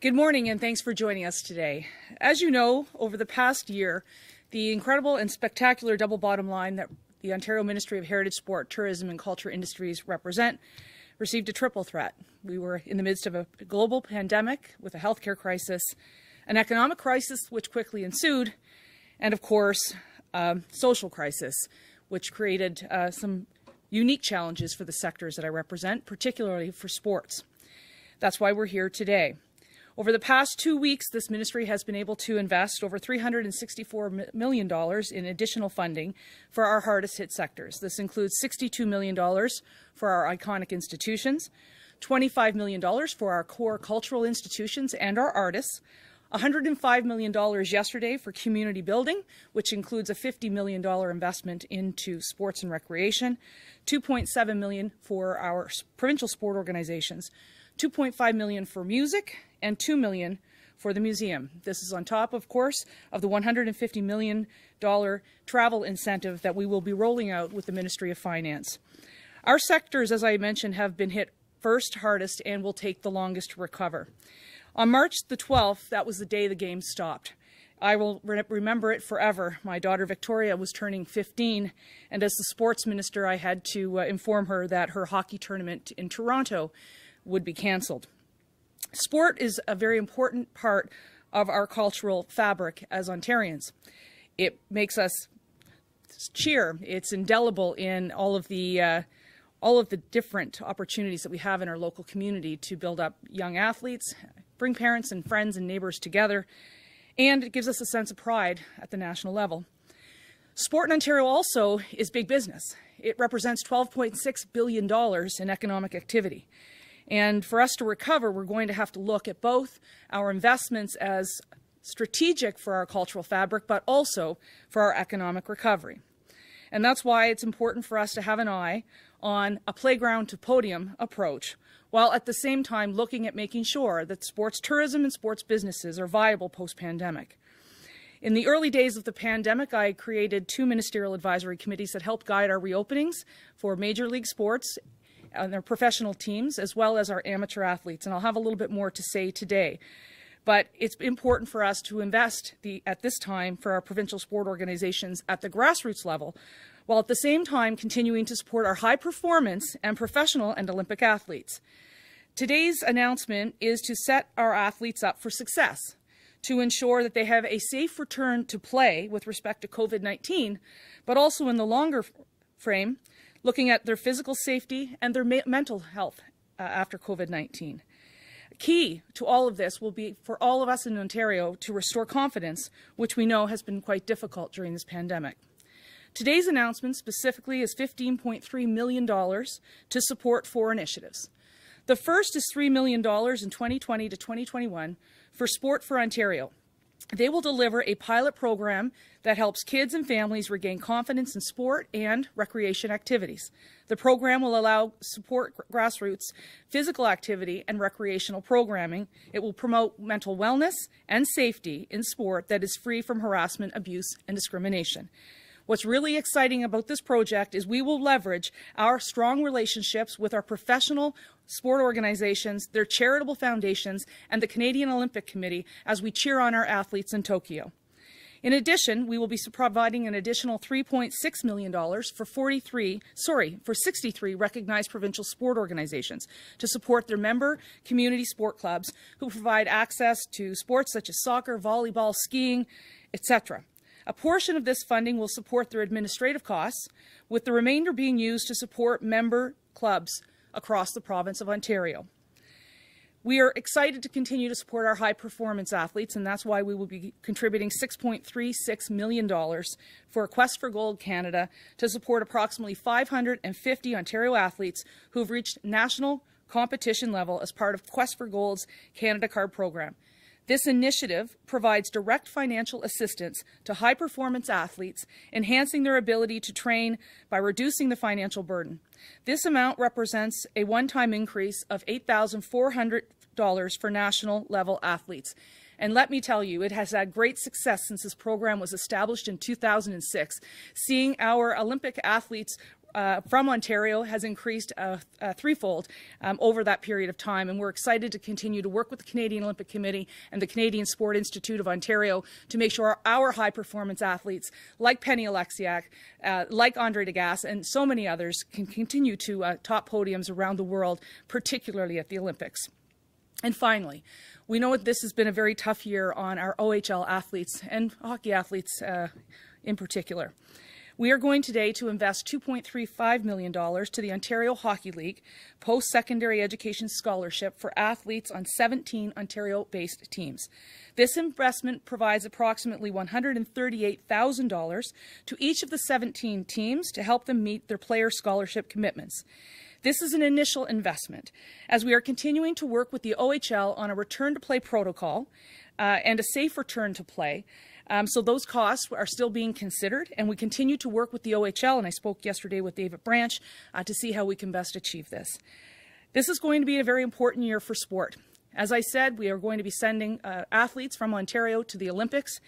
Good morning and thanks for joining us today. As you know, over the past year, the incredible and spectacular double bottom line that the Ontario Ministry of Heritage, Sport, Tourism and Culture Industries represent received a triple threat. We were in the midst of a global pandemic with a healthcare crisis, an economic crisis which quickly ensued, and of course, a social crisis, which created uh, some unique challenges for the sectors that I represent, particularly for sports. That's why we're here today. Over the past two weeks, this ministry has been able to invest over $364 million in additional funding for our hardest hit sectors. This includes $62 million for our iconic institutions, $25 million for our core cultural institutions and our artists, $105 million yesterday for community building, which includes a $50 million investment into sports and recreation, 2.7 million for our provincial sport organizations, 2.5 million for music, and 2 million for the museum. This is on top, of course, of the $150 million travel incentive that we will be rolling out with the Ministry of Finance. Our sectors, as I mentioned, have been hit first hardest and will take the longest to recover. On March the 12th, that was the day the game stopped. I will re remember it forever. My daughter Victoria was turning 15, and as the sports minister, I had to uh, inform her that her hockey tournament in Toronto would be canceled. Sport is a very important part of our cultural fabric as Ontarians. It makes us cheer. It's indelible in all of the uh, all of the different opportunities that we have in our local community to build up young athletes, bring parents and friends and neighbors together, and it gives us a sense of pride at the national level. Sport in Ontario also is big business. It represents $12.6 billion in economic activity. And for us to recover, we're going to have to look at both our investments as strategic for our cultural fabric, but also for our economic recovery. And that's why it's important for us to have an eye on a playground to podium approach, while at the same time looking at making sure that sports tourism and sports businesses are viable post-pandemic. In the early days of the pandemic, I created two ministerial advisory committees that helped guide our reopenings for major league sports and their professional teams, as well as our amateur athletes. And I'll have a little bit more to say today. But it's important for us to invest the, at this time for our provincial sport organizations at the grassroots level, while at the same time continuing to support our high performance and professional and Olympic athletes. Today's announcement is to set our athletes up for success, to ensure that they have a safe return to play with respect to COVID-19, but also in the longer frame, looking at their physical safety and their mental health uh, after COVID-19. Key to all of this will be for all of us in Ontario to restore confidence, which we know has been quite difficult during this pandemic. Today's announcement specifically is $15.3 million to support four initiatives. The first is $3 million in 2020 to 2021 for Sport for Ontario, they will deliver a pilot program that helps kids and families regain confidence in sport and recreation activities. The program will allow support grassroots physical activity and recreational programming. It will promote mental wellness and safety in sport that is free from harassment, abuse, and discrimination. What's really exciting about this project is we will leverage our strong relationships with our professional sport organizations, their charitable foundations, and the Canadian Olympic Committee as we cheer on our athletes in Tokyo. In addition, we will be providing an additional $3.6 million for 43, sorry, for 63 recognized provincial sport organizations to support their member community sport clubs who provide access to sports such as soccer, volleyball, skiing, etc. A portion of this funding will support their administrative costs, with the remainder being used to support member clubs across the province of Ontario. We are excited to continue to support our high performance athletes, and that's why we will be contributing $6.36 million for Quest for Gold Canada to support approximately 550 Ontario athletes who have reached national competition level as part of Quest for Gold's Canada Card program. This initiative provides direct financial assistance to high performance athletes, enhancing their ability to train by reducing the financial burden. This amount represents a one time increase of $8,400 for national level athletes. And let me tell you, it has had great success since this program was established in 2006, seeing our Olympic athletes uh, from Ontario has increased uh, uh, threefold um, over that period of time, and we're excited to continue to work with the Canadian Olympic Committee and the Canadian Sport Institute of Ontario to make sure our high performance athletes, like Penny Oleksiak, uh, like Andre De Grasse, and so many others, can continue to uh, top podiums around the world, particularly at the Olympics. And finally, we know that this has been a very tough year on our OHL athletes and hockey athletes uh, in particular. We are going today to invest $2.35 million to the Ontario Hockey League post secondary education scholarship for athletes on 17 Ontario based teams. This investment provides approximately $138,000 to each of the 17 teams to help them meet their player scholarship commitments. This is an initial investment as we are continuing to work with the OHL on a return to play protocol uh, and a safe return to play. Um, so those costs are still being considered, and we continue to work with the OHL. And I spoke yesterday with David Branch uh, to see how we can best achieve this. This is going to be a very important year for sport. As I said, we are going to be sending uh, athletes from Ontario to the Olympics,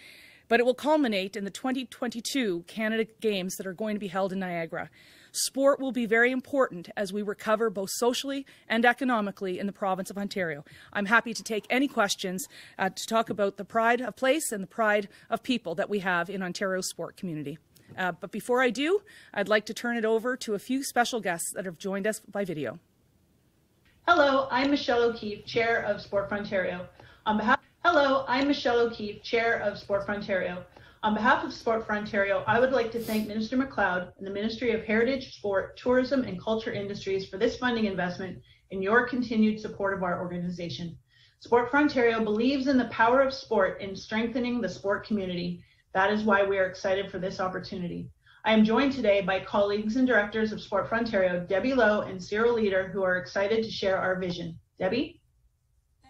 but it will culminate in the 2022 Canada Games that are going to be held in Niagara. Sport will be very important as we recover both socially and economically in the province of Ontario. I'm happy to take any questions uh, to talk about the pride of place and the pride of people that we have in Ontario's sport community. Uh, but before I do, I'd like to turn it over to a few special guests that have joined us by video. Hello, I'm Michelle O'Keefe, Chair of Sport for Ontario. On behalf Hello, I'm Michelle O'Keefe, Chair of Sport for Ontario. On behalf of Sport for Ontario, I would like to thank Minister MacLeod and the Ministry of Heritage, Sport, Tourism and Culture Industries for this funding investment and your continued support of our organization. Sport for Ontario believes in the power of sport in strengthening the sport community. That is why we are excited for this opportunity. I am joined today by colleagues and directors of Sport for Ontario, Debbie Low and Cyril Leeder, who are excited to share our vision. Debbie?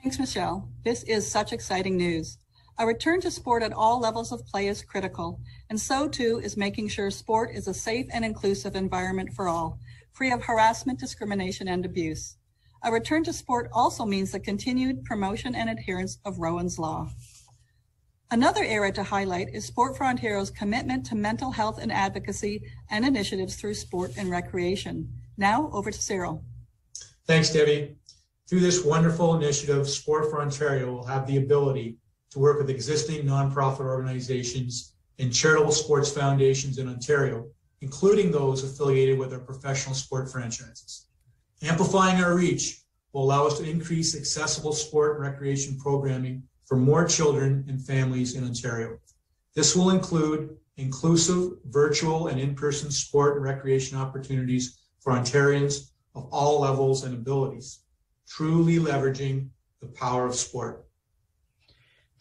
Thanks, Michelle. This is such exciting news. A return to sport at all levels of play is critical, and so too is making sure sport is a safe and inclusive environment for all, free of harassment, discrimination, and abuse. A return to sport also means the continued promotion and adherence of Rowan's Law. Another area to highlight is Sport for Ontario's commitment to mental health and advocacy and initiatives through sport and recreation. Now over to Cyril. Thanks, Debbie. Through this wonderful initiative, Sport for Ontario will have the ability to work with existing nonprofit organizations and charitable sports foundations in Ontario, including those affiliated with our professional sport franchises. Amplifying our reach will allow us to increase accessible sport and recreation programming for more children and families in Ontario. This will include inclusive virtual and in-person sport and recreation opportunities for Ontarians of all levels and abilities, truly leveraging the power of sport.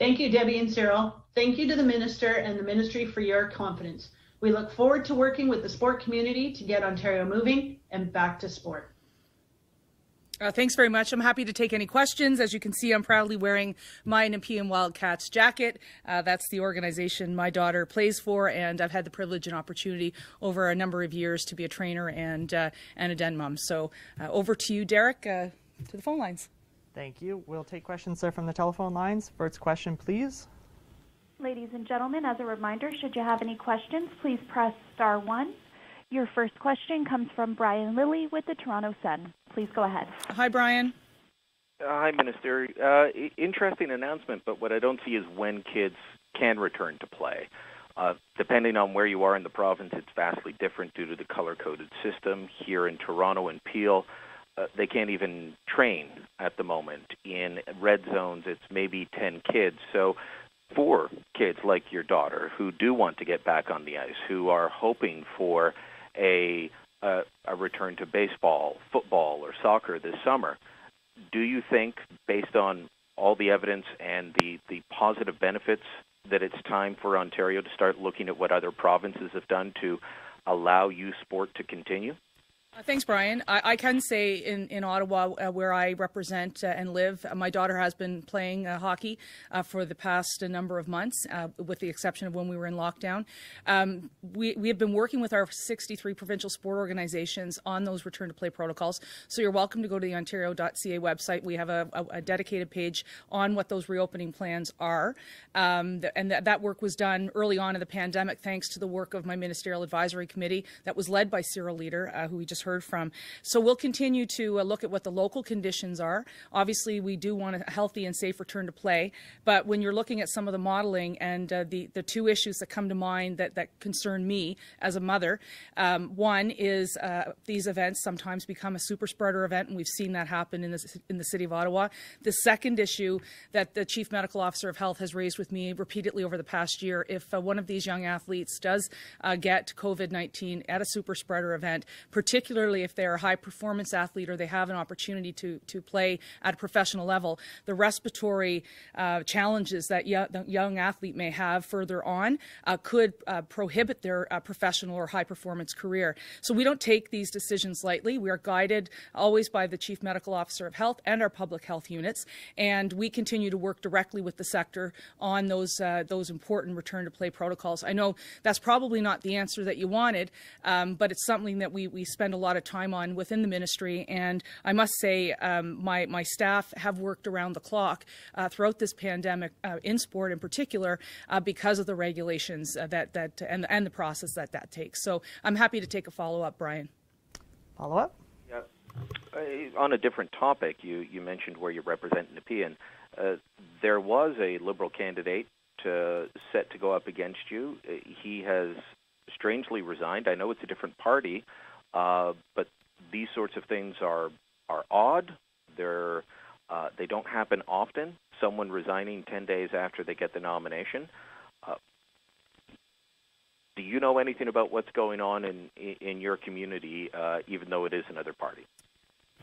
Thank you, Debbie and Cyril. Thank you to the Minister and the Ministry for your confidence. We look forward to working with the sport community to get Ontario moving and back to sport. Uh, thanks very much. I'm happy to take any questions. As you can see, I'm proudly wearing my Nepean Wildcats jacket. Uh, that's the organization my daughter plays for, and I've had the privilege and opportunity over a number of years to be a trainer and uh, and a den mom. So uh, over to you, Derek, uh, to the phone lines. Thank you. We'll take questions there from the telephone lines. First question, please. Ladies and gentlemen, as a reminder, should you have any questions, please press star one. Your first question comes from Brian Lilley with the Toronto Sun. Please go ahead. Hi, Brian. Uh, hi, Minister. Uh, interesting announcement, but what I don't see is when kids can return to play. Uh, depending on where you are in the province, it's vastly different due to the color coded system. Here in Toronto and Peel, uh, they can't even train at the moment. In red zones, it's maybe 10 kids. So, for kids like your daughter who do want to get back on the ice, who are hoping for a uh, a return to baseball, football, or soccer this summer, do you think, based on all the evidence and the, the positive benefits, that it's time for Ontario to start looking at what other provinces have done to allow youth sport to continue? Uh, thanks, Brian. I, I, can say in, in Ottawa, uh, where I represent uh, and live, uh, my daughter has been playing uh, hockey for the past number of months, with the exception of when we were in lockdown. Um, we, we have been working with our 63 provincial sport organizations on those return to play protocols. So you're welcome to go to the ontario.ca website. We have a, a, a dedicated page on what those reopening plans are. Um, th- and th- that work was done early on in the pandemic, thanks to the work of my ministerial advisory committee that was led by Cyril Leeder, who we just heard from. So we'll continue to uh, look at what the local conditions are. Obviously, we do want a healthy and safe return to play, but when you're looking at some of the modeling and uh, the the two issues that come to mind that that concern me as a mother, um, one is uh, these events sometimes become a super spreader event, and we've seen that happen in the in the city of Ottawa. The second issue that the chief medical officer of health has raised with me repeatedly over the past year, if one of these young athletes does get COVID-19 at a super spreader event, particularly particularly if they're a high performance athlete or they have an opportunity to, to play at a professional level, the respiratory uh, challenges that the young athlete may have further on uh, could uh, prohibit their uh, professional or high performance career. So we don't take these decisions lightly. We are guided always by the Chief Medical Officer of Health and our public health units, and we continue to work directly with the sector on those, uh, those important return to play protocols. I know that's probably not the answer that you wanted, um, but it's something that we, we spend a lot lot of time on within the ministry. And I must say, um, my, my staff have worked around the clock uh, throughout this pandemic, uh, in sport in particular, uh, because of the regulations uh, that, that and, and the process that that takes. So I'm happy to take a follow up, Brian. Follow up? Yeah. Uh, on a different topic, you, you mentioned where you represent Nepean. Uh, there was a Liberal candidate set to go up against you. He has strangely resigned. I know it's a different party, uh, but these sorts of things are are odd. They're uh, they don't happen often. Someone resigning ten days after they get the nomination. Uh, do you know anything about what's going on in in your community, uh, even though it is another party?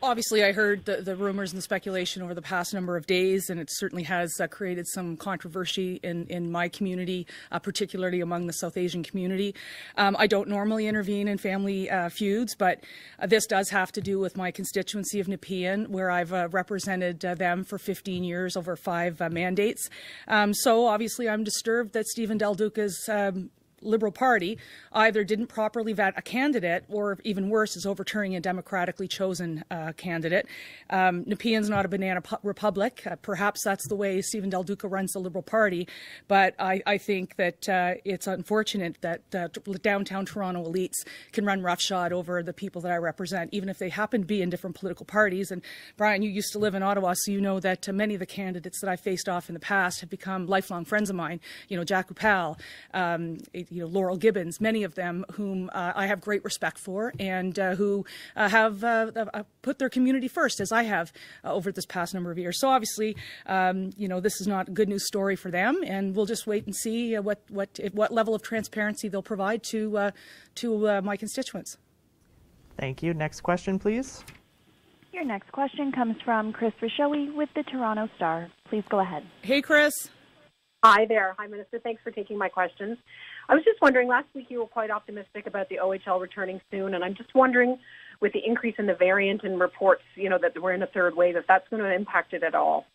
Obviously, I heard the, the, rumors and the speculation over the past number of days, and it certainly has uh, created some controversy in, in my community, uh, particularly among the South Asian community. Um, I don't normally intervene in family uh, feuds, but uh, this does have to do with my constituency of Nepean, where I've uh, represented uh, them for 15 years over five mandates. Um, so obviously, I'm disturbed that Stephen Del Duca's um, Liberal Party either didn't properly vet a candidate or, even worse, is overturning a democratically chosen uh, candidate. Um, Nepean's not a banana pu- republic. Uh, perhaps that's the way Stephen Del Duca runs the Liberal Party. But I, I think that uh, it's unfortunate that downtown Toronto elites can run roughshod over the people that I represent, even if they happen to be in different political parties. And Brian, you used to live in Ottawa, so you know that uh, many of the candidates that I faced off in the past have become lifelong friends of mine. You know, Jack Uppal, um, you know, Laurel Gibbons, many of them whom uh, I have great respect for and uh, who uh, have uh, uh, put their community first, as I have over this past number of years. So obviously, um, you know, this is not a good news story for them, and we'll just wait and see what what what level of transparency they'll provide to to my constituents. Thank you. Next question, please. Your next question comes from Chris Rushowy with the Toronto Star. Please go ahead. Hey, Chris. Hi there. Hi, Minister. Thanks for taking my questions. I was just wondering, last week you were quite optimistic about the OHL returning soon, and I'm just wondering, with the increase in the variant and reports, you know, that we're in a third wave, if that's going to impact it at all.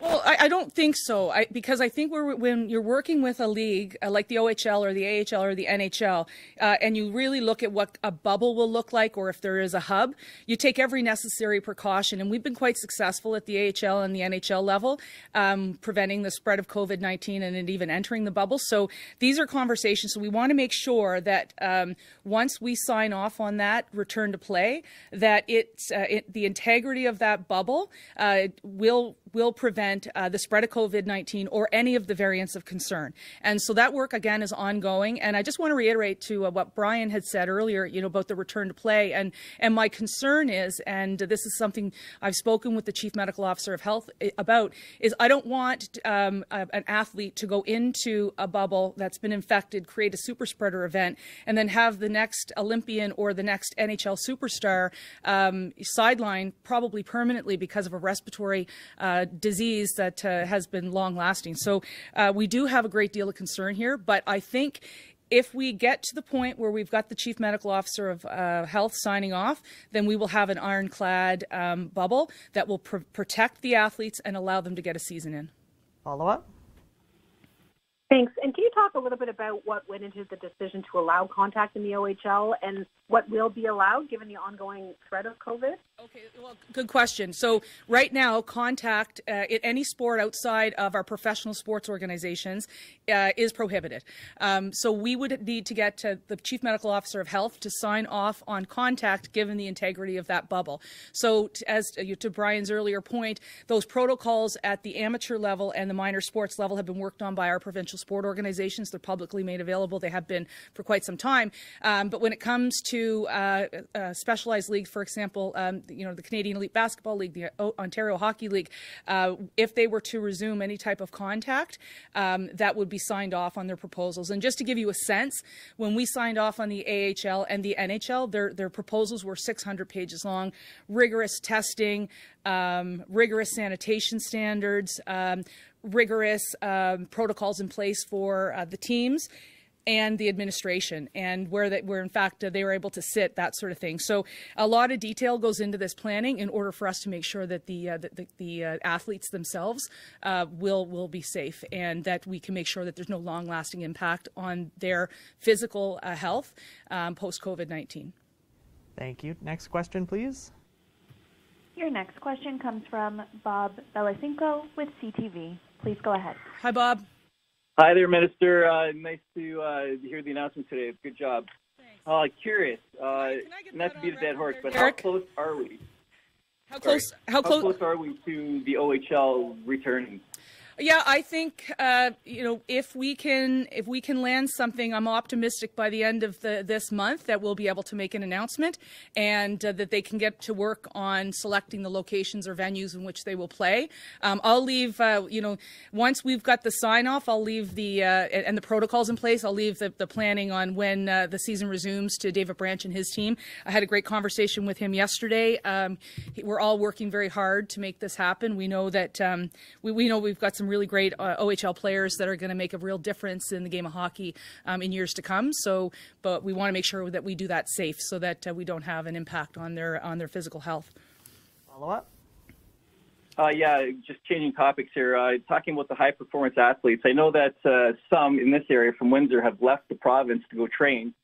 Well, I, I, don't think so. I, because I think we're when you're working with a league uh, like the OHL or the AHL or the NHL, uh, and you really look at what a bubble will look like, or if there is a hub, you take every necessary precaution. And we've been quite successful at the AHL and the NHL level, um, preventing the spread of COVID-19 and even entering the bubble. So these are conversations. So we want to make sure that um, once we sign off on that return to play, that it's uh, it, the integrity of that bubble uh, will will prevent uh, the spread of COVID 19 or any of the variants of concern. And so that work, again, is ongoing. And I just want to reiterate to uh, what Brian had said earlier, you know, about the return to play. And, and my concern is, and this is something I've spoken with the Chief Medical Officer of Health eh, about, is I don't want um, a, an athlete to go into a bubble that's been infected, create a super spreader event, and then have the next Olympian or the next NHL superstar um, sidelined probably permanently because of a respiratory uh, disease that uh, has been long lasting. So uh, we do have a great deal of concern here, but I think if we get to the point where we've got the chief medical officer of uh, health signing off, then we will have an ironclad um, bubble that will pr- protect the athletes and allow them to get a season in. Follow up? Thanks. And can you talk a little bit about what went into the decision to allow contact in the OHL and what will be allowed given the ongoing threat of COVID? Okay, well, good question. So right now, contact uh, any sport outside of our professional sports organizations uh, is prohibited. Um, so we would need to get to the chief medical officer of health to sign off on contact, given the integrity of that bubble. So t- as to, to Brian's earlier point, those protocols at the amateur level and the minor sports level have been worked on by our provincial sport organizations. They're publicly made available. They have been for quite some time. Um, but when it comes to uh, specialized leagues, for example, um, you know the Canadian Elite Basketball League, the Ontario Hockey League, uh, if they were to resume any type of contact, um, that would be signed off on their proposals. And just to give you a sense, when we signed off on the AHL and the NHL, their their proposals were 600 pages long, rigorous testing, um, rigorous sanitation standards, um, rigorous um, protocols in place for uh, the teams and the administration and where that where in fact uh, they were able to sit that sort of thing so a lot of detail goes into this planning in order for us to make sure that the uh, the, the, the uh, athletes themselves uh, will will be safe and that we can make sure that there's no long lasting impact on their physical uh, health um, post covid-19 Thank you. Next question, please. Your next question comes from Bob Bellacicco with CTV. Please go ahead. hi bob Hi there, Minister. Uh, nice to uh, hear the announcement today. Good job. Uh, curious, uh, not to beat a dead record horse, but Derek? how close are we? how close how How close close are we to the OHL returning? Yeah, I think uh, you know if we can if we can land something, I'm optimistic by the end of the, this month that we'll be able to make an announcement and uh, that they can get to work on selecting the locations or venues in which they will play. Um, I'll leave uh, you know once we've got the sign off, I'll leave the uh, and the protocols in place. I'll leave the, the planning on when uh, the season resumes to David Branch and his team. I had a great conversation with him yesterday. Um, we're all working very hard to make this happen. We know that um, we, we know we've got some really great uh, OHL players that are going to make a real difference in the game of hockey um, in years to come. So, but we want to make sure that we do that safe so that uh, we don't have an impact on their on their physical health. Follow up? Uh, yeah, just changing topics here. Uh, talking about the high performance athletes, I know that uh, some in this area from Windsor have left the province to go train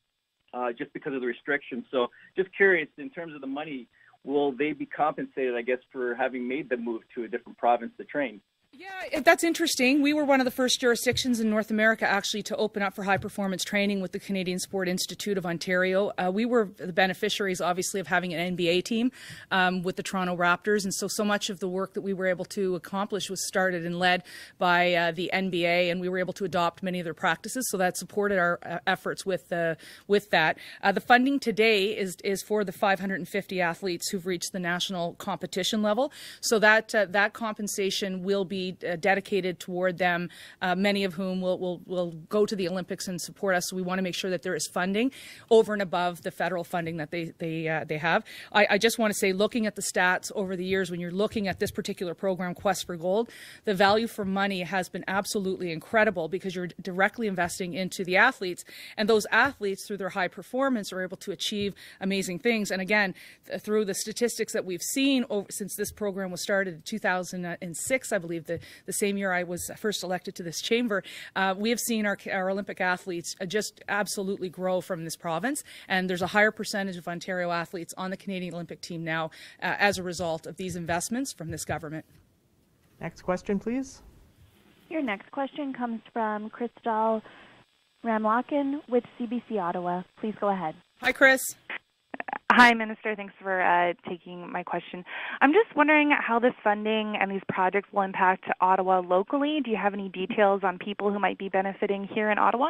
uh, just because of the restrictions. So, just curious, in terms of the money, will they be compensated? I guess for having made the move to a different province to train. Yeah, that's interesting. We were one of the first jurisdictions in North America actually to open up for high performance training with the Canadian Sport Institute of Ontario. Uh, we were the beneficiaries, obviously, of having an NBA team um, with the Toronto Raptors, and so so much of the work that we were able to accomplish was started and led by uh, the NBA, and we were able to adopt many of their practices. So that supported our uh, efforts with with that. Uh, the funding today is is for the 550 athletes who've reached the national competition level. So that uh, that compensation will be uh, dedicated toward them. Uh, many of whom will, will will go to the Olympics and support us. So we want to make sure that there is funding over and above the federal funding that they they uh, they have. I, I just want to say, looking at the stats over the years, when you're looking at this particular program, Quest for Gold, the value for money has been absolutely incredible because you're directly investing into the athletes, and those athletes, through their high performance, are able to achieve amazing things. And again, th- through the statistics that we've seen over, since this program was started in 2006, I believe the, the same year I was first elected to this chamber, uh, we have seen our, our Olympic athletes uh, just absolutely grow from this province. And there's a higher percentage of Ontario athletes on the Canadian Olympic team now uh, as a result of these investments from this government. Next question, please. Your next question comes from Crystal Ramlakhan with CBC Ottawa. Please go ahead. Hi, Chris. Hi, Minister. Thanks for uh, taking my question. I'm just wondering how this funding and these projects will impact Ottawa locally. Do you have any details on people who might be benefiting here in Ottawa?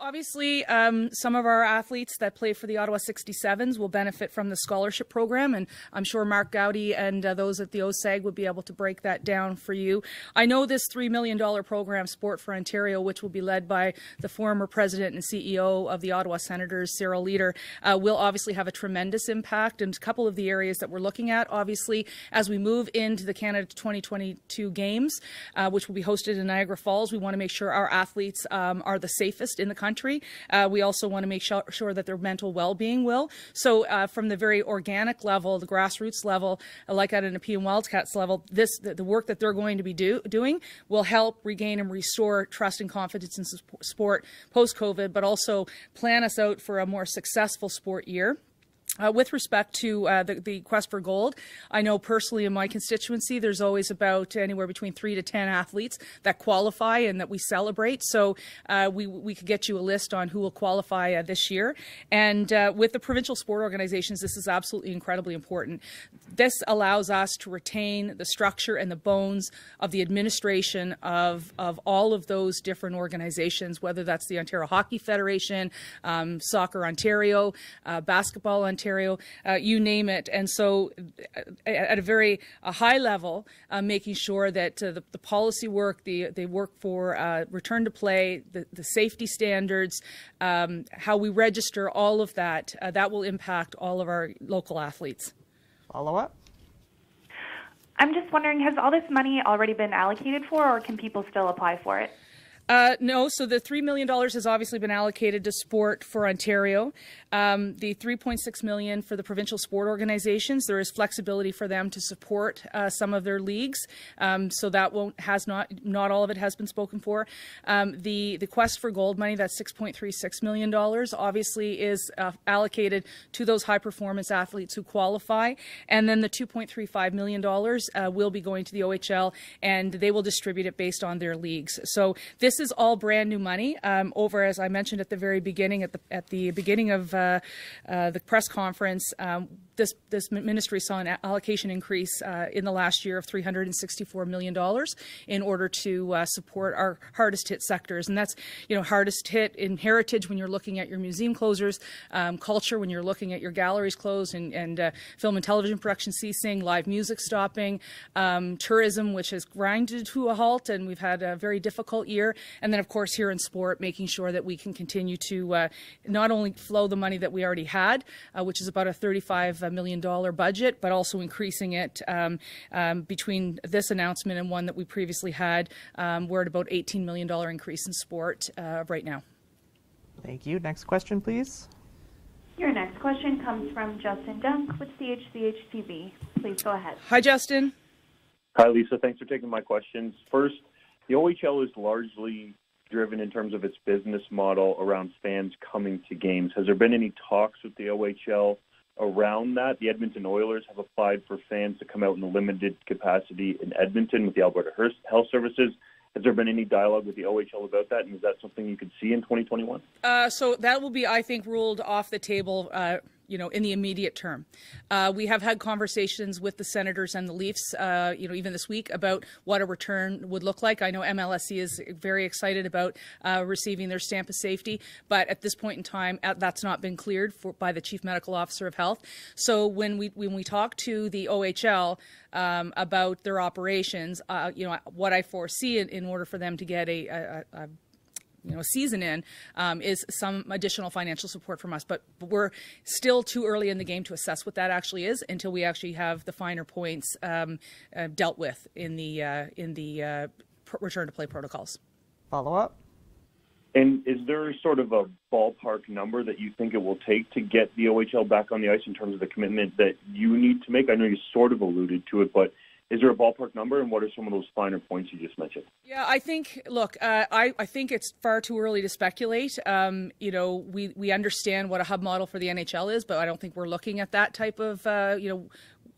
Obviously, um, some of our athletes that play for the Ottawa 67s will benefit from the scholarship program, and I'm sure Mark Goudie and uh, those at the OSEG would be able to break that down for you. I know this $3 million program, Sport for Ontario, which will be led by the former president and CEO of the Ottawa Senators, Cyril Leeder, uh, will obviously have a tremendous impact. And a couple of the areas that we're looking at, obviously, as we move into the Canada 2022 Games, uh, which will be hosted in Niagara Falls, we want to make sure our athletes um, are the safest in the country. Uh, we also want to make sure, sure, that their mental well-being will. So uh, from the very organic level, the grassroots level, uh, like at an Nepean Wildcats level, this the, the, work that they're going to be do, doing will help regain and restore trust and confidence in sport post-COVID, but also plan us out for a more successful sport year. Uh, with respect to uh, the, the, quest for gold, I know personally in my constituency, there's always about anywhere between three to ten athletes that qualify and that we celebrate. So uh, we we could get you a list on who will qualify uh, this year. And uh, with the provincial sport organizations, this is absolutely incredibly important. This allows us to retain the structure and the bones of the administration of of all of those different organizations, whether that's the Ontario Hockey Federation, um, Soccer Ontario, uh, Basketball Ontario. Ontario, uh, you name it. And so, uh, at a very uh, high level, uh, making sure that uh, the, the, policy work, the, the work for uh, return to play, the, the safety standards, um, how we register, all of that, that will impact all of our local athletes. Follow up? I'm just wondering, has all this money already been allocated for, or can people still apply for it? Uh, no, so the $3 million has obviously been allocated to sport for Ontario. Um, the 3.6 million for the provincial sport organizations, there is flexibility for them to support uh, some of their leagues. Um, so that won't has not not all of it has been spoken for. Um, the the quest for gold money, that's 6.36 million dollars, obviously is uh, allocated to those high performance athletes who qualify, and then the 2.35 million dollars uh, will be going to the OHL, and they will distribute it based on their leagues. So this is all brand new money. Um, over as I mentioned at the very beginning, at the at the beginning of uh, uh, the press conference, um, this this ministry saw an allocation increase uh, in the last year of 364 million dollars in order to uh, support our hardest hit sectors, and that's you know hardest hit in heritage when you're looking at your museum closures, um, culture when you're looking at your galleries closed and, and uh, film and television production ceasing, live music stopping, um, tourism which has grinded to a halt, and we've had a very difficult year, and then of course here in sport, making sure that we can continue to uh, not only flow the money that we already had, uh, which is about a 35 million dollar budget, but also increasing it um, um, between this announcement and one that we previously had. Um, we're at about 18 million dollar increase in sport uh, right now. Thank you. Next question, please. Your next question comes from Justin Dunk with CHCH-TV. Please go ahead. Hi, Justin. Hi, Lisa. Thanks for taking my questions. First, the OHL is largely driven in terms of its business model around fans coming to games. Has there been any talks with the OHL around that? The Edmonton Oilers have applied for fans to come out in a limited capacity in Edmonton with the Alberta Health Services. Has there been any dialogue with the OHL about that, and is that something you could see in 2021? Uh, so that will be, I think, ruled off the table uh, you know, in the immediate term. Uh, we have had conversations with the Senators and the Leafs, uh, you know, even this week about what a return would look like. I know MLSE is very excited about uh, receiving their stamp of safety, but at this point in time, uh, that's not been cleared for, by the Chief Medical Officer of Health. So when we when we talk to the OHL um, about their operations, uh, you know, what I foresee in, in, order for them to get a, a, a you know season in um, is some additional financial support from us. But, but, we're still too early in the game to assess what that actually is until we actually have the finer points um, uh, dealt with in the uh, in the uh, return to play protocols. Follow up. And is there sort of a ballpark number that you think it will take to get the OHL back on the ice in terms of the commitment that you need to make? I know you sort of alluded to it, but is there a ballpark number, and what are some of those finer points you just mentioned? Yeah, I think. Look, uh, I I think it's far too early to speculate. Um, you know, we we understand what a hub model for the NHL is, but I don't think we're looking at that type of uh, you know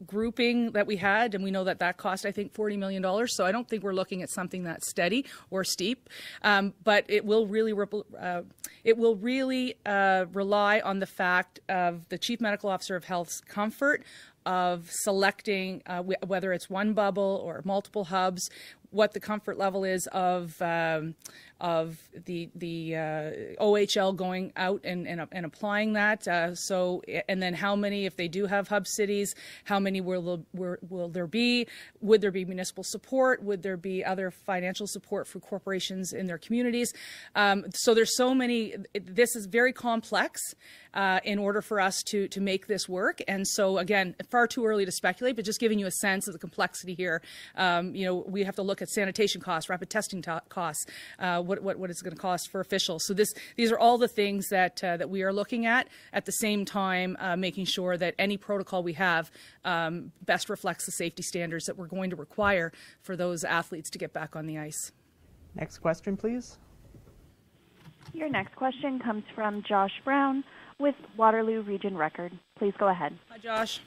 grouping that we had, and we know that that cost, I think, $40 million. So I don't think we're looking at something that's steady or steep. Um, but it will really, uh, it will really uh, rely on the fact of the Chief Medical Officer of Health's comfort of selecting uh, whether it's one bubble or multiple hubs, what the comfort level is of um, of the the uh, OHL going out and, and, and applying that. Uh, so and then how many, if they do have hub cities, how many will, will will there be? Would there be municipal support? Would there be other financial support for corporations in their communities? Um, so there's so many. This is very complex uh, in order for us to to make this work. And so again, far too early to speculate, but just giving you a sense of the complexity here. Um, you know, we have to look at at sanitation costs, rapid testing to- costs, uh, what, what, what it's going to cost for officials. So this, these are all the things that, uh, that we are looking at at the same time, uh, making sure that any protocol we have um, best reflects the safety standards that we're going to require for those athletes to get back on the ice. Next question, please. Your next question comes from Josh Brown with Waterloo Region Record. Please go ahead. Hi, Josh.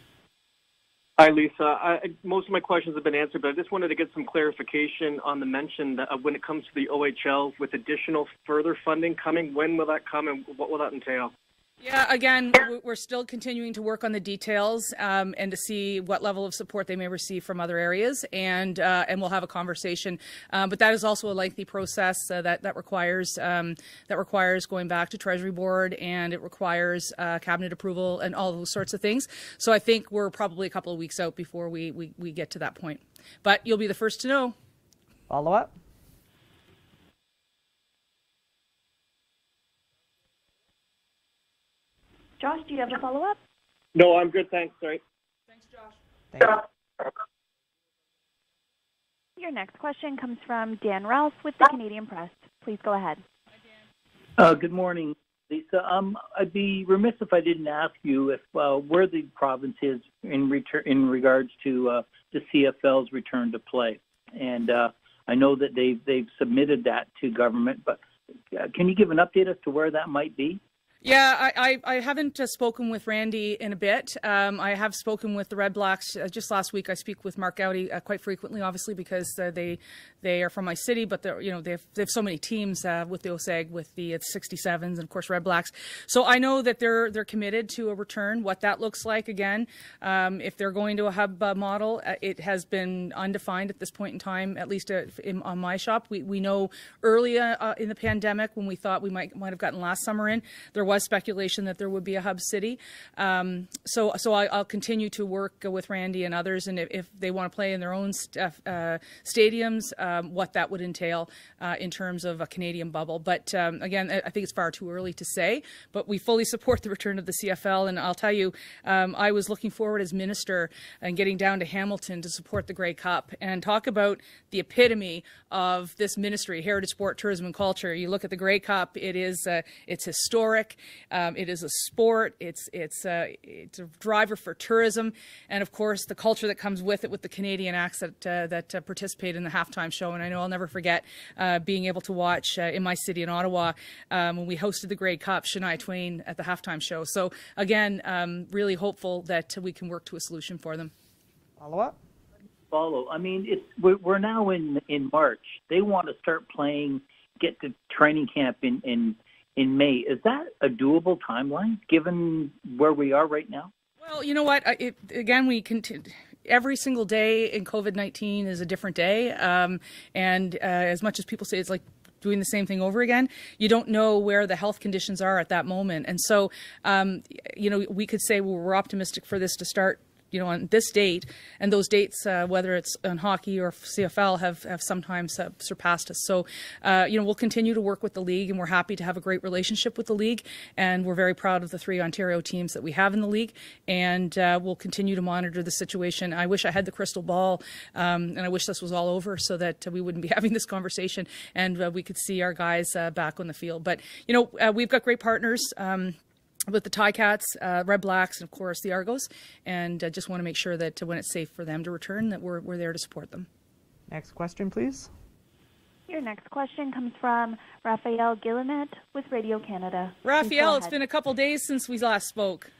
Hi, Lisa. I, most of my questions have been answered, but I just wanted to get some clarification on the mention that uh, when it comes to the OHL with additional further funding coming. When will that come, and what will that entail? Yeah, again, we're still continuing to work on the details um, and to see what level of support they may receive from other areas, and uh, and we'll have a conversation. Um, but that is also a lengthy process uh, that that requires um, that requires going back to Treasury Board, and it requires uh, cabinet approval and all those sorts of things. So I think we're probably a couple of weeks out before we we, we get to that point. But you'll be the first to know. Follow up. Josh, do you have a follow up? No, I'm good. Thanks. Sorry. Thanks, Josh. Thank you. Your next question comes from Dan Ralph with the Canadian Press. Please go ahead. Uh, good morning, Lisa. Um, I'd be remiss if I didn't ask you if uh, where the province is in return in regards to uh, the CFL's return to play. And uh, I know that they've they've submitted that to government, but uh, can you give an update as to where that might be? Yeah, I, I, I haven't uh, spoken with Randy in a bit. Um, I have spoken with the Red Blacks uh, just last week. I speak with Mark Goudie uh, quite frequently, obviously, because uh, they they are from my city, but they're, you know they have, they have so many teams uh, with the OSEG, with the uh, 67s, and of course Red Blacks. So I know that they're they're committed to a return. What that looks like again, um, if they're going to a hub model, it has been undefined at this point in time. At least in, on my shop, we we know early in the pandemic when we thought we might might have gotten last summer in, there was speculation that there would be a hub city. Um, so, so I, will continue to work with Randy and others, and if, if they want to play in their own st- uh, stadiums, um, what that would entail uh, in terms of a Canadian bubble. But um, again, I think it's far too early to say. But we fully support the return of the CFL, and I'll tell you, um, I was looking forward as minister and getting down to Hamilton to support the Grey Cup and talk about the epitome of this ministry, heritage, sport, tourism, and culture. You look at the Grey Cup; it is uh, it's historic. Um, it is a sport. It's it's uh, it's a driver for tourism, and of course the culture that comes with it, with the Canadian acts that uh, that uh, participate in the halftime show. And I know I'll never forget uh, being able to watch uh, in my city in Ottawa um, when we hosted the Grey Cup, Shania Twain at the halftime show. So again, um, really hopeful that we can work to a solution for them. Follow up. Follow. I mean, it's we're, we're now in in March. They want to start playing, get to training camp in in in May. Is that a doable timeline given where we are right now? Well, you know what? It, again, we continue. Every single day in COVID 19 is a different day. Um, and uh, as much as people say it's like doing the same thing over again. You don't know where the health conditions are at that moment. And so, um, you know, we could say, well, we're optimistic for this to start you know, on this date, and those dates, uh, whether it's on hockey or CFL, have have sometimes uh, surpassed us. So, uh, you know, we'll continue to work with the league, and we're happy to have a great relationship with the league, and we're very proud of the three Ontario teams that we have in the league, and uh, we'll continue to monitor the situation. I wish I had the crystal ball, um, and I wish this was all over so that we wouldn't be having this conversation and uh, we could see our guys back on the field. But you know, we've got great partners. Um, with the Ticats, uh, Red Blacks, and of course the Argos, and uh, just want to make sure that when it's safe for them to return, that we're we're there to support them. Next question, please. Your next question comes from Raphael Guillemet with Radio Canada. Raphael, it's been a couple days since we last spoke.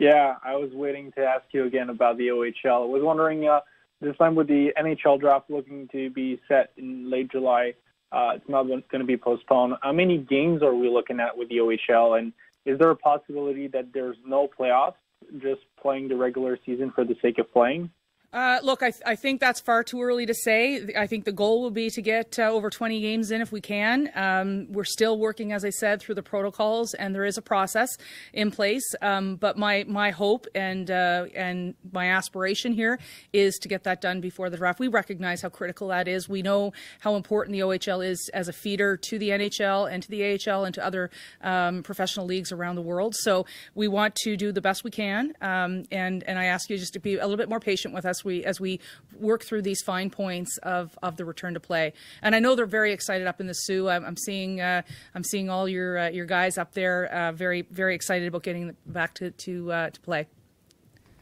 Yeah, I was waiting to ask you again about the OHL. I was wondering uh, this time with the NHL draft looking to be set in late July, uh, it's not going to be postponed. How many games are we looking at with the OHL, and is there a possibility that there's no playoffs, just playing the regular season for the sake of playing? Uh, look, I, th- I, think that's far too early to say. I think the goal will be to get uh, over 20 games in if we can. Um, we're still working, as I said, through the protocols, and there is a process in place. Um, but my my hope and uh, and my aspiration here is to get that done before the draft. We recognize how critical that is. We know how important the OHL is as a feeder to the NHL and to the AHL and to other um, professional leagues around the world. So we want to do the best we can. Um, and and I ask you just to be a little bit more patient with us as we as we work through these fine points of, of the return to play. And I know they're very excited up in the Soo. I'm, I'm seeing uh, I'm seeing all your uh, your guys up there uh, very very excited about getting back to to uh, to play.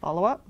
Follow up.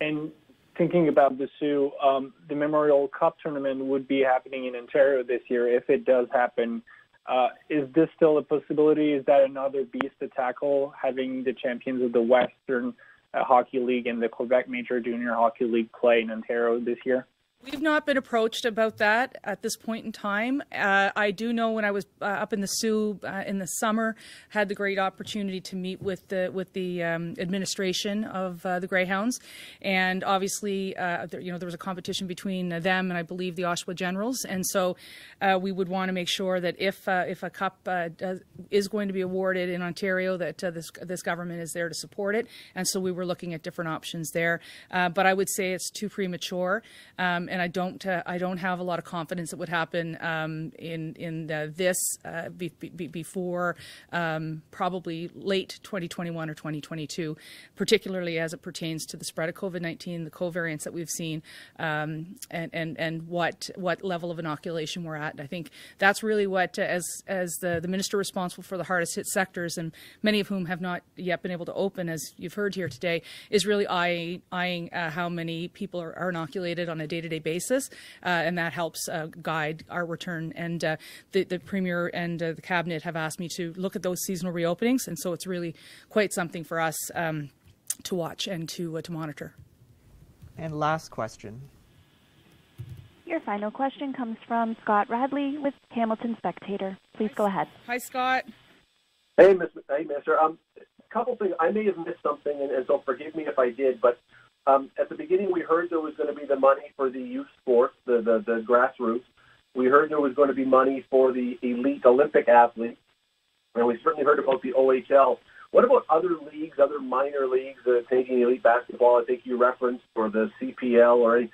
And thinking about the Soo, um, the Memorial Cup tournament would be happening in Ontario this year. If it does happen, uh, is this still a possibility? Is that another beast to tackle, having the champions of the Western Hockey League and the Quebec Major Junior Hockey League play in Ontario this year? We've not been approached about that at this point in time. Uh, I do know when I was uh, up in the Soo uh, in the summer, had the great opportunity to meet with the with the um, administration of uh, the Greyhounds, and obviously, uh, there, you know, there was a competition between them and I believe the Oshawa Generals, and so uh, we would want to make sure that if if a cup does, is going to be awarded in Ontario, that this this government is there to support it, and so we were looking at different options there. but I would say it's too premature. Um, and I don't uh, I don't have a lot of confidence it would happen um, in in uh, this uh, be, be, before um, probably late 2021 or 2022, particularly as it pertains to the spread of COVID-19, the covariants that we've seen, um, and and and what what level of inoculation we're at. I think that's really what, uh, as as the the minister responsible for the hardest hit sectors, and many of whom have not yet been able to open, as you've heard here today, is really eyeing, eyeing uh, how many people are, are inoculated on a day-to-day basis, uh, and that helps uh, guide our return. And uh, the, the Premier and the Cabinet have asked me to look at those seasonal reopenings, and so it's really quite something for us um, to watch and to, to monitor. And last question. Your final question comes from Scott Radley with Hamilton Spectator. Please go ahead. Hi, Scott. Hey, Ms. Hey, Mister. Um, a couple things. I may have missed something, and, and so forgive me if I did. But um, at the beginning, we heard there was going to be the money for the youth sports, the, the, the grassroots. We heard there was going to be money for the elite Olympic athletes, and we certainly heard about the OHL. What about other leagues, other minor leagues, uh, Canadian Elite Basketball, I think you referenced, or the CPL, or any,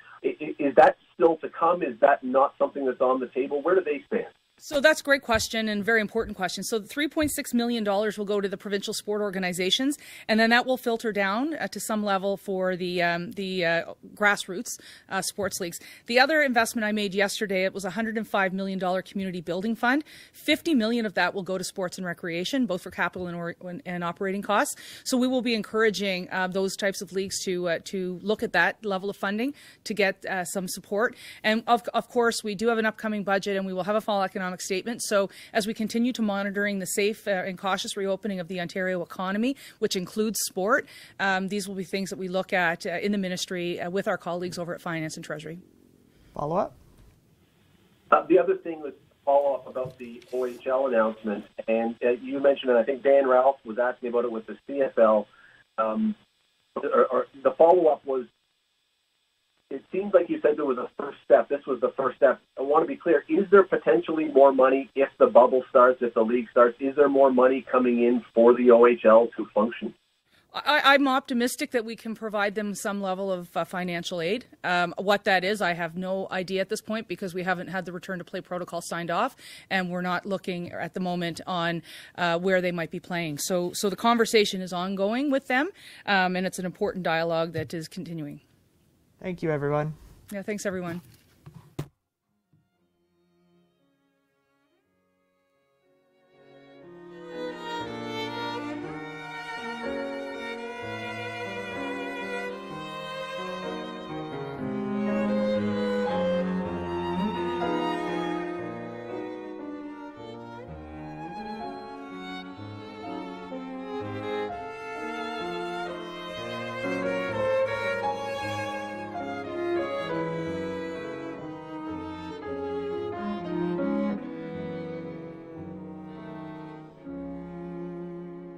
is that still to come? Is that not something that's on the table? Where do they stand? So that's a great question and very important question. So the $3.6 million will go to the provincial sport organizations, and then that will filter down uh, to some level for the um, the uh, grassroots uh, sports leagues. The other investment I made yesterday, it was a $105 million community building fund. 50 million of that will go to sports and recreation, both for capital and, or, and operating costs. So we will be encouraging uh, those types of leagues to uh, to look at that level of funding to get uh, some support. And of, of course, we do have an upcoming budget, and we will have a fall economic economic statement. So as we continue to monitoring the safe uh, and cautious reopening of the Ontario economy, which includes sport, um, these will be things that we look at uh, in the ministry uh, with our colleagues over at Finance and Treasury. Follow up. Uh, the other thing was follow up about the OHL announcement, and uh, you mentioned, and I think Dan Ralph was asking about it with the CFL. Um, or, or the follow up was it seems like you said there was a first step. This was the first step. I want to be clear. Is there potentially more money if the bubble starts, if the league starts? Is there more money coming in for the OHL to function? I, am optimistic that we can provide them some level of uh, financial aid. Um, what that is, I have no idea at this point because we haven't had the return to play protocol signed off, and we're not looking at the moment on uh, where they might be playing. So, so the conversation is ongoing with them, um, and it's an important dialogue that is continuing. Thank you, everyone. Yeah, thanks, everyone.